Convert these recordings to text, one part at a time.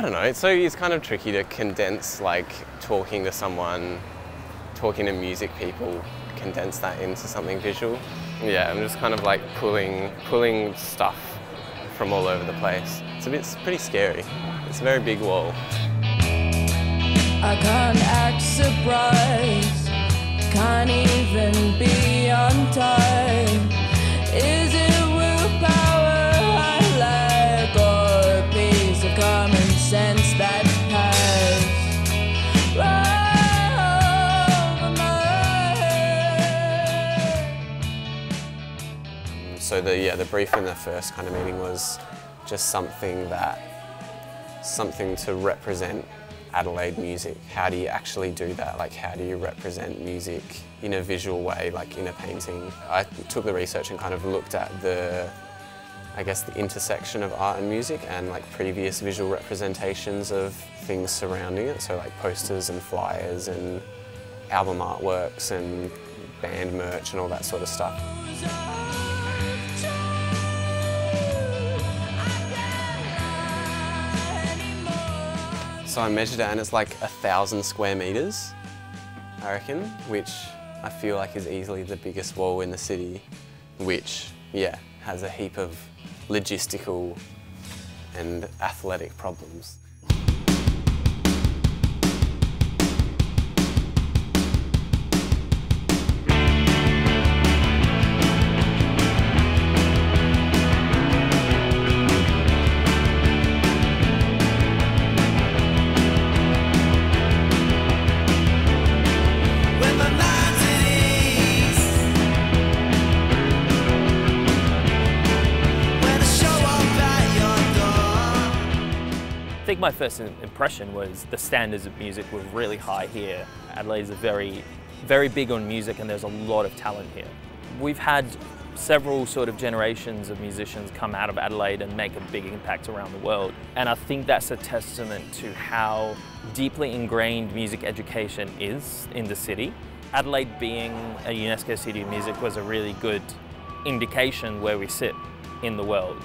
I don't know. So it's kind of tricky to condense like talking to someone, talking to music people, condense that into something visual. Yeah, I'm just kind of like pulling, pulling stuff from all over the place. It's a bit, it's pretty scary. It's a very big wall. I can't act surprised, can't even be on The yeah, the brief in the first kind of meeting was just something that something to represent Adelaide music. How do you actually do that? Like how do you represent music in a visual way, like in a painting? I took the research and kind of looked at the I guess the intersection of art and music and like previous visual representations of things surrounding it. So like posters and flyers and album artworks and band merch and all that sort of stuff. So I measured it and it's like a thousand square meters, I reckon, which I feel like is easily the biggest wall in the city, which, yeah, has a heap of logistical and athletic problems. Think my first impression was the standards of music were really high here. Adelaide is a very, very big on music and there's a lot of talent here. We've had several sort of generations of musicians come out of Adelaide and make a big impact around the world. And I think that's a testament to how deeply ingrained music education is in the city. Adelaide being a UNESCO City of Music was a really good indication where we sit in the world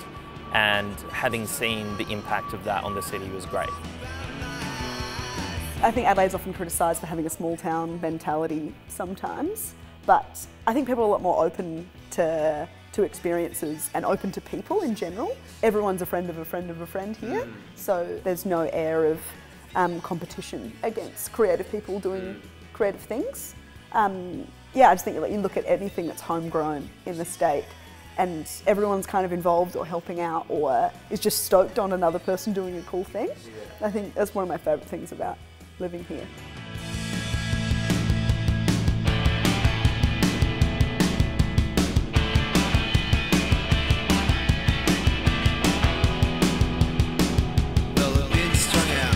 and having seen the impact of that on the city was great. I think Adelaide's often criticised for having a small town mentality sometimes, but I think people are a lot more open to to experiences and open to people in general. Everyone's a friend of a friend of a friend here, so there's no air of um, competition against creative people doing creative things. Um, yeah, I just think you look at anything that's homegrown in the state and everyone's kind of involved or helping out or is just stoked on another person doing a cool thing. I think that's one of my favourite things about living here. Well, I've been strung out.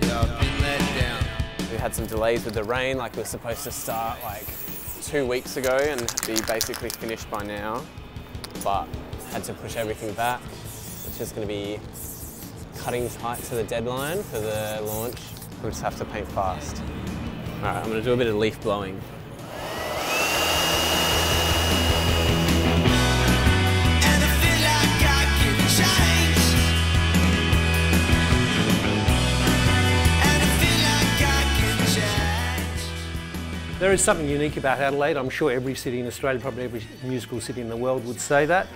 Yeah, I've been let down. We had some delays with the rain, like we were supposed to start like two weeks ago and be basically finished by now, but had to push everything back, which is going to be cutting tight to the deadline for the launch. We'll just have to paint fast. All right, I'm going to do a bit of leaf blowing. There is something unique about Adelaide. I'm sure every city in Australia, probably every musical city in the world would say that.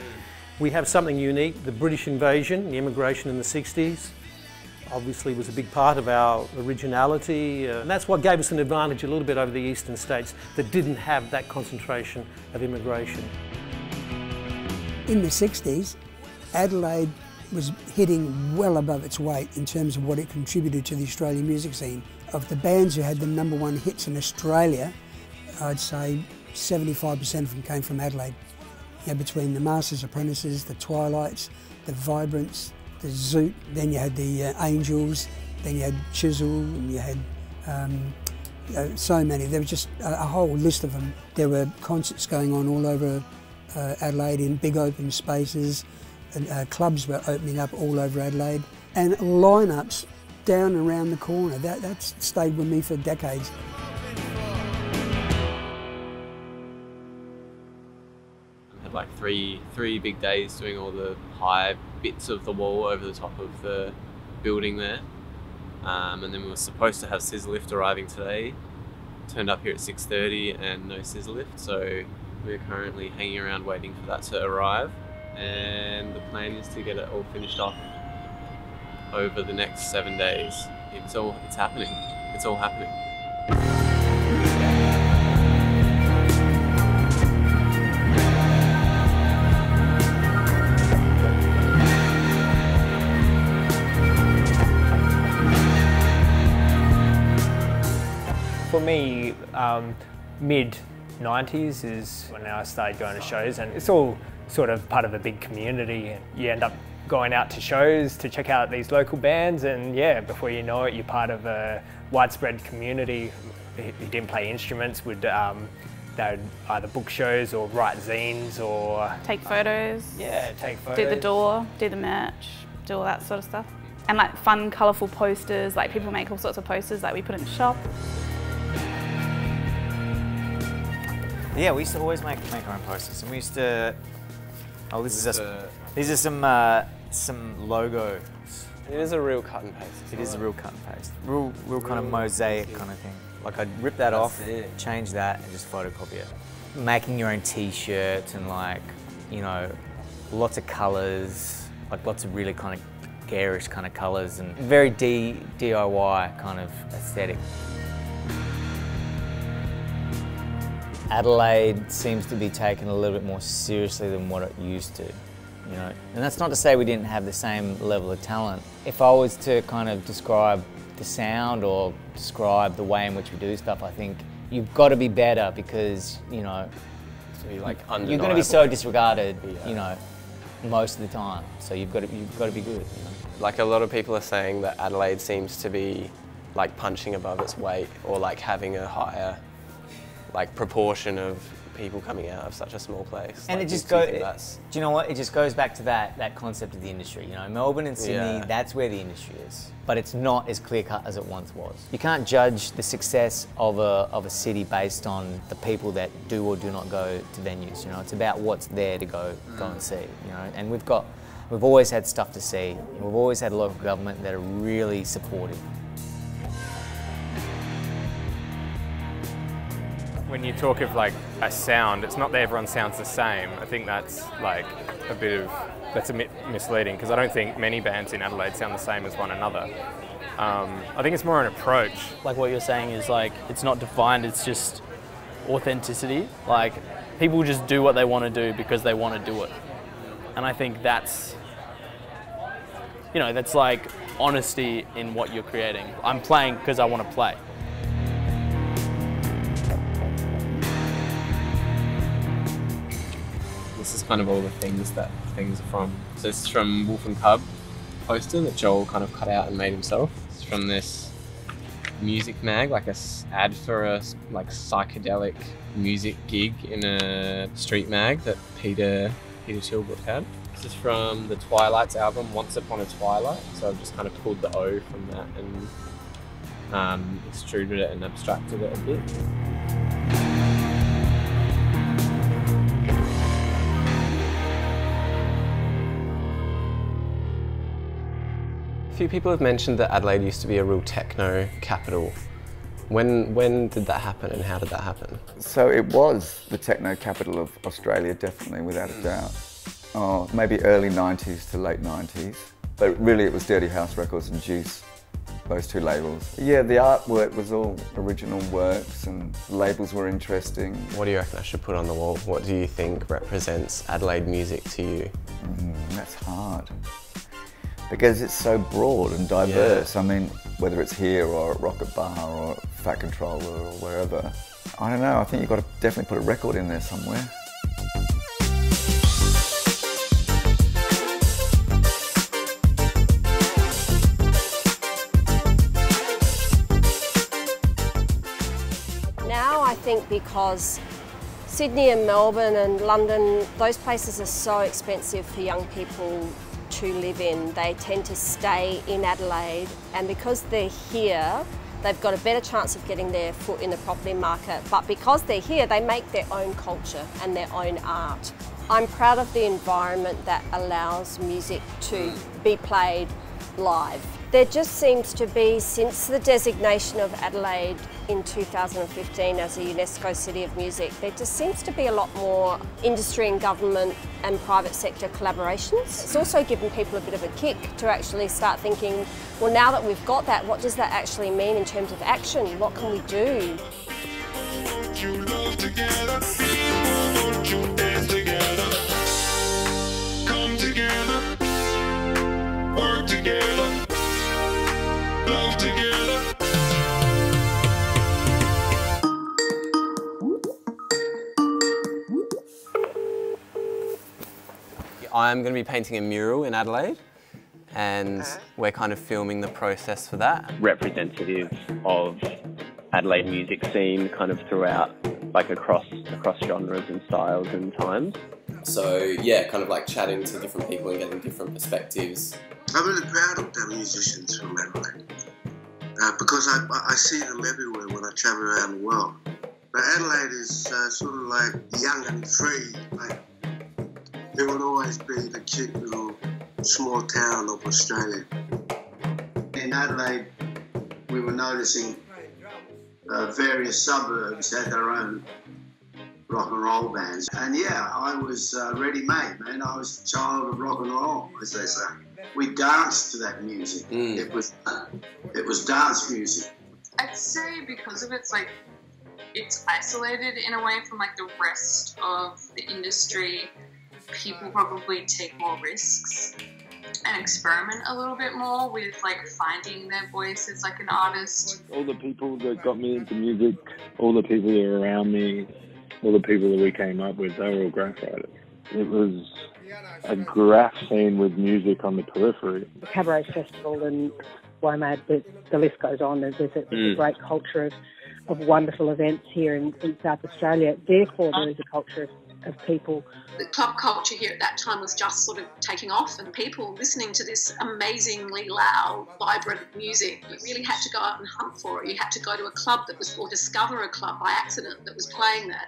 We have something unique. The British invasion, the immigration in the 60s, obviously was a big part of our originality. Uh, and that's what gave us an advantage a little bit over the eastern states that didn't have that concentration of immigration. In the 60s, Adelaide was hitting well above its weight in terms of what it contributed to the Australian music scene. Of the bands who had the number one hits in Australia, I'd say 75% of them came from Adelaide. You know, between the Masters Apprentices, the Twilights, the Vibrants, the Zoot, then you had the uh, Angels, then you had Chisel, and you had um, uh, so many. There was just a, a whole list of them. There were concerts going on all over uh, Adelaide in big open spaces, and uh, clubs were opening up all over Adelaide, and lineups down and around the corner. That that's stayed with me for decades. I had like three three big days doing all the high bits of the wall over the top of the building there. Um, and then we were supposed to have scissor lift arriving today. Turned up here at 6:30 and no scissor lift, so we're currently hanging around waiting for that to arrive. And the plan is to get it all finished off over the next seven days. It's all it's happening. It's all happening. For me, um, mid 90s is when I started going to shows, and it's all sort of part of a big community. And you end up going out to shows to check out these local bands, and yeah, before you know it, you're part of a widespread community who didn't play instruments would um, they'd either book shows or write zines or Take photos. yeah, take photos. Do the door, do the merch, do all that sort of stuff. And like fun, colourful posters, like people make all sorts of posters that we put in the shop. Yeah, we used to always make make our own posters, and we used to. Oh, this is just. Uh, These are some uh, some logos. it is a real cut and paste. It is a real cut and paste, real real kind of mosaic kind of thing. Like I'd rip that off, it. change that, and just photocopy it. Making your own T-shirts and like, you know, lots of colours, like lots of really kind of garish kind of colours and very D, DIY kind of aesthetic. Adelaide seems to be taken a little bit more seriously than what it used to, you know. And that's not to say we didn't have the same level of talent. If I was to kind of describe the sound or describe the way in which we do stuff, I think you've got to be better because, you know, So you like you're going to be so disregarded, Yeah. you know, most of the time. So you've got to, you've got to be good, you know. Like a lot of people are saying that Adelaide seems to be like punching above its weight or like having a higher like proportion of people coming out of such a small place. And Like, it just goes. Do you know what? It just goes back to that that concept of the industry. You know, Melbourne and Sydney. Yeah. That's where the industry is, but it's not as clear cut as it once was. You can't judge the success of a of a city based on the people that do or do not go to venues. You know, it's about what's there to go go and mm. see. You know, and we've got. We've always had stuff to see. We've always had local government that are really supportive. When you talk of like a sound, it's not that everyone sounds the same. I think that's like a bit of that's a bit misleading because I don't think many bands in Adelaide sound the same as one another. Um, I think it's more an approach. Like what you're saying is like it's not defined. It's just authenticity. Like people just do what they want to do because they want to do it, and I think that's you know that's like honesty in what you're creating. I'm playing because I want to play. Kind of all the things that things are from. So this is from Wolf and Cub poster that Joel kind of cut out and made himself. It's from this music mag, like a ad for a like psychedelic music gig in a street mag that Peter Peter Tilbrook had. This is from the Twilight's album, Once Upon a Twilight. So I've just kind of pulled the O from that and um, extruded it and abstracted it a bit. A few people have mentioned that Adelaide used to be a real techno capital. When when did that happen and how did that happen? So it was the techno capital of Australia, definitely, without a doubt. Oh, maybe early 90s to late 90s. But really it was Dirty House Records and Juice, those two labels. Yeah, the artwork was all original works and labels were interesting. What do you reckon I should put on the wall? What do you think represents Adelaide music to you? Mm, that's hard. Because it's so broad and diverse. I mean, whether it's here or at Rocket Bar or Fat Controller or wherever. I don't know, I think you've got to definitely put a record in there somewhere. Now I think because Sydney and Melbourne and London, those places are so expensive for young people to live in. They tend to stay in Adelaide and because they're here, they've got a better chance of getting their foot in the property market. But because they're here, they make their own culture and their own art. I'm proud of the environment that allows music to be played live. There just seems to be, since the designation of Adelaide in 2015 as a UNESCO City of Music, there just seems to be a lot more industry and government and private sector collaborations. It's also given people a bit of a kick to actually start thinking, well now that we've got that, what does that actually mean in terms of action? What can we do? Together, I'm going to be painting a mural in Adelaide and we're kind of filming the process for that. representative of Adelaide music scene kind of throughout, like across across genres and styles and times. So yeah, kind of like chatting to different people and getting different perspectives. I'm really proud of the musicians from Adelaide uh, because I, I see them everywhere when I travel around the world. But Adelaide is uh, sort of like young and free. Like it would always be the cute little small town of Australia. In Adelaide, we were noticing uh, various suburbs had their own rock and roll bands. And yeah, I was uh, ready made, man. I was a child of rock and roll, as they say. We danced to that music. It was it was dance music. I'd say because of its like it's isolated in a way from like the rest of the industry. People probably take more risks and experiment a little bit more with like finding their voice as like an artist. all the people that got me into music, all the people that were around me, all the people that we came up with, they were all graff writers. It was a graff scene with music on the periphery. the Cabaret Festival and WOMAD, the, the list goes on. There's, there's, a, there's a Mm. great culture of, of wonderful events here in, in South Australia. Therefore, there is a culture of, of people the club culture here at that time was just sort of taking off, and people listening to this amazingly loud, vibrant music. You really had to go out and hunt for it. You had to go to a club that was, or discover a club by accident that was playing that.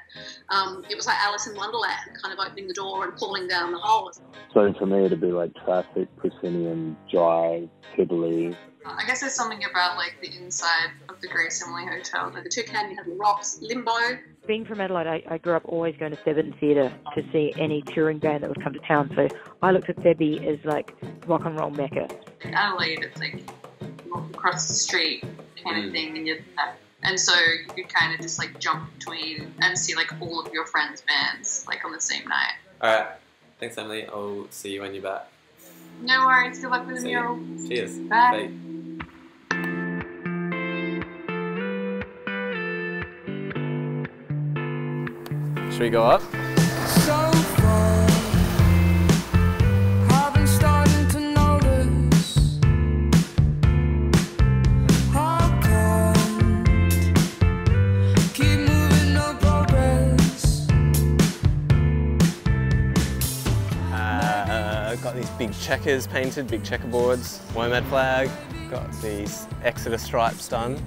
Um, it was like Alice in Wonderland, kind of opening the door and pulling down the hole. So for me, it'd be like Traffic, Proscenium, Drive, Tivoli. I guess there's something about like the inside of the Grace Emily Hotel. Like the Toucan, you have the rocks, Limbo. Being from Adelaide, I, I grew up always going to Thebarton Theatre to see any touring band that would come to town. So I looked at Thebby as like rock and roll mecca. In Adelaide, it's like you walk across the street kind of mm. thing, and you and so you could kind of just like jump between and see like all of your friends' bands like on the same night. All right, thanks Emily. I'll see you when you're back. No worries. Good luck with the mural. Cheers. Bye. Should we go up? So I've been starting to notice I can't keep moving, no progress. Uh, got these big checkers painted, big checkerboards, WOMAD flag. Got these Exeter stripes done.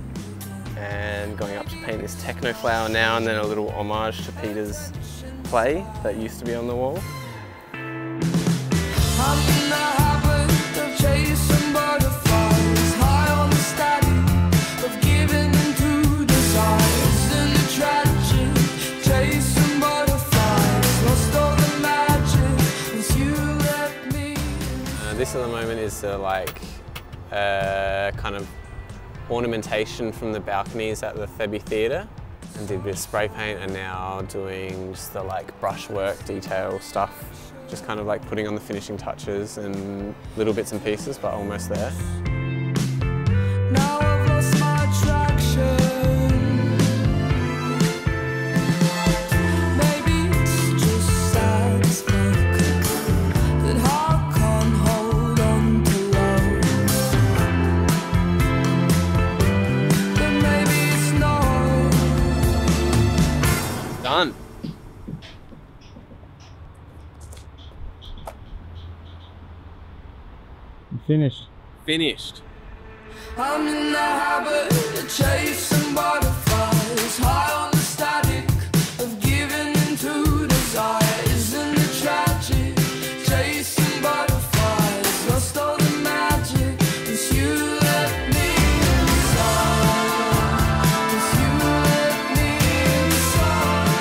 And going up to paint this techno flower now and then a little homage to Peter's play that used to be on the wall. I'm in the habit of chasing butterflies, high on the static of giving into desires. In the tragic, chasing butterflies, lost all the magic since you left me. This at the moment is uh, like uh, kind of ornamentation from the balconies at the Thebby Theatre and did a spray paint and now doing just the like brushwork detail stuff just kind of like putting on the finishing touches and little bits and pieces but almost there. Finished. Finished. I'm in the habit of chasing butterflies, high on the static of giving into desire. Isn't it tragic? Chasing butterflies, lost all the magic. It's you let me inside. It's you let me inside.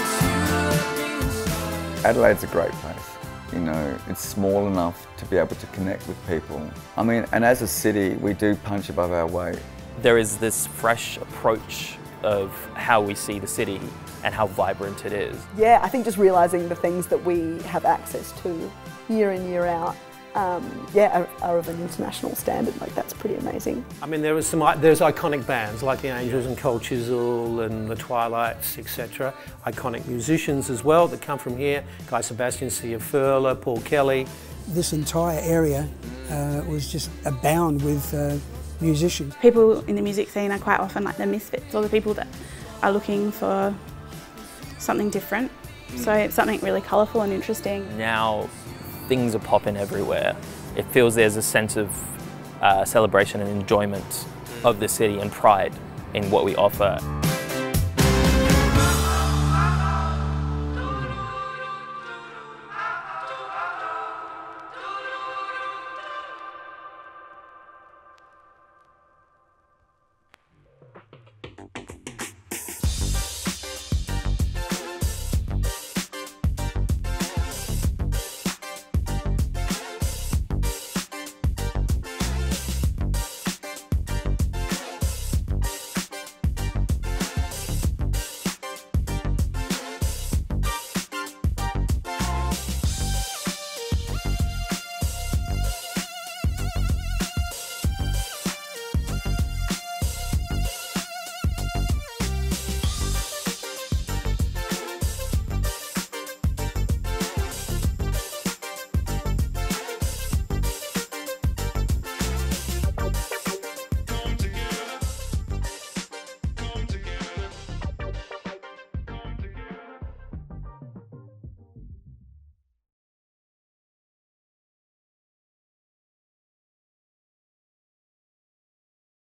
It's you let me inside. Adelaide's a great place. You know, it's small enough to be able to connect with people. I mean, and as a city, we do punch above our weight. There is this fresh approach of how we see the city and how vibrant it is. Yeah, I think just realising the things that we have access to year in, year out, um, yeah, are, are of an international standard. Like, that's pretty amazing. I mean, there was some there's iconic bands like the Angels and Cold Chisel and the Twilights, etc. Iconic musicians as well that come from here. Guy Sebastian, Sia Furler, Paul Kelly. This entire area uh, was just abound with uh, musicians. People in the music scene are quite often like the misfits or the people that are looking for something different. So it's something really colourful and interesting. Now things are popping everywhere. It feels there's a sense of uh, celebration and enjoyment of the city and pride in what we offer.